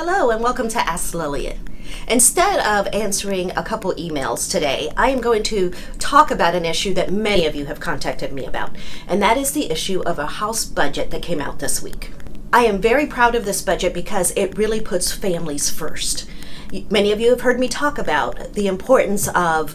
Hello and welcome to Ask Lillian. Instead of answering a couple emails today, I am going to talk about an issue that many of you have contacted me about, and that is the issue of a house budget that came out this week. I am very proud of this budget because it really puts families first. Many of you have heard me talk about the importance of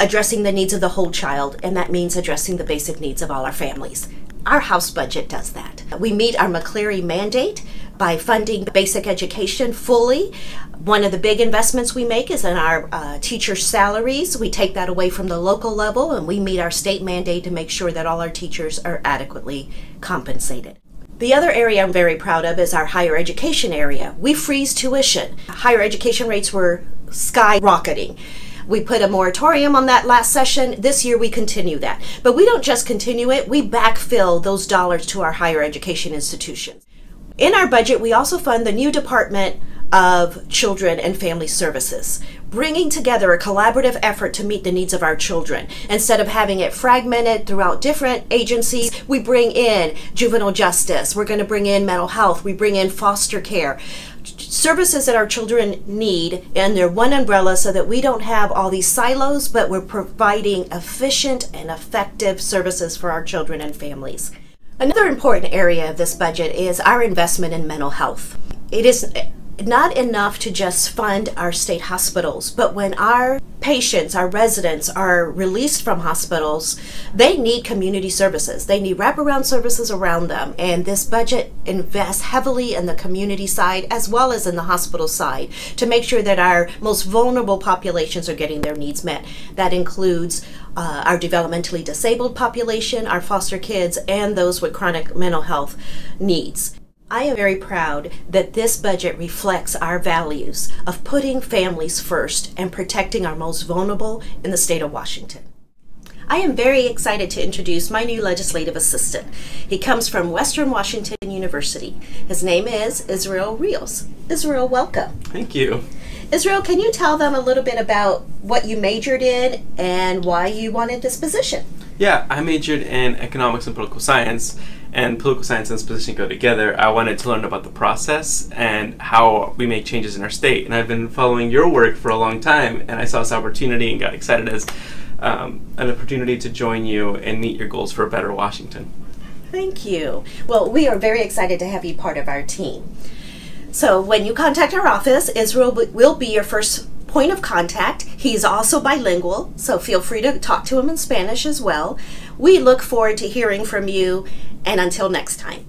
addressing the needs of the whole child, and that means addressing the basic needs of all our families. Our house budget does that. We meet our McCleary mandate by funding basic education fully. One of the big investments we make is in our uh, teacher salaries. We take that away from the local level and we meet our state mandate to make sure that all our teachers are adequately compensated. The other area I'm very proud of is our higher education area. We freeze tuition. Higher education rates were skyrocketing. We put a moratorium on that last session. This year we continue that. But we don't just continue it, we backfill those dollars to our higher education institutions. In our budget, we also fund the new Department of Children and Family Services, bringing together a collaborative effort to meet the needs of our children. Instead of having it fragmented throughout different agencies, we bring in juvenile justice, we're going to bring in mental health, we bring in foster care. Services that our children need under one umbrella so that we don't have all these silos, but we're providing efficient and effective services for our children and families. Another important area of this budget is our investment in mental health. It is not enough to just fund our state hospitals, but when our patients, our residents are released from hospitals, they need community services. They need wraparound services around them. And this budget invests heavily in the community side as well as in the hospital side to make sure that our most vulnerable populations are getting their needs met. That includes uh, our developmentally disabled population, our foster kids, and those with chronic mental health needs. I am very proud that this budget reflects our values of putting families first and protecting our most vulnerable in the state of Washington. I am very excited to introduce my new legislative assistant. He comes from Western Washington University. His name is Israel Rios. Israel, welcome. Thank you. Israel, can you tell them a little bit about what you majored in and why you wanted this position? Yeah, I majored in economics and political science, and political science and position go together. I wanted to learn about the process and how we make changes in our state. And I've been following your work for a long time, and I saw this opportunity and got excited as um, an opportunity to join you and meet your goals for a better Washington. Thank you. Well, we are very excited to have you part of our team. So when you contact our office, Israel will be your first point of contact. He's also bilingual, so feel free to talk to him in Spanish as well. We look forward to hearing from you, and until next time.